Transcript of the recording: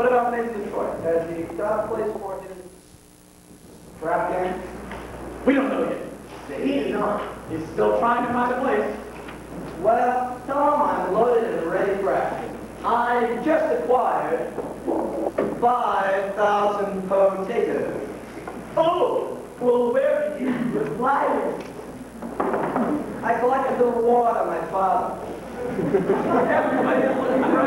What about Nathan Detroit? Has he got a place for his crap game? We don't know yet. He not. He's still trying to find a place. Well, tell him I'm loaded and ready for action. I just acquired 5,000 potatoes. Oh, well, where did you acquire it? I collected the reward of my father. Everybody.